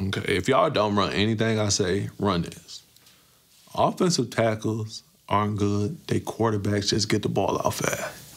Okay, if y'all don't run anything I say, run this. Offensive tackles aren't good. They quarterbacks just get the ball out fast.